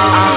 Uh-uh.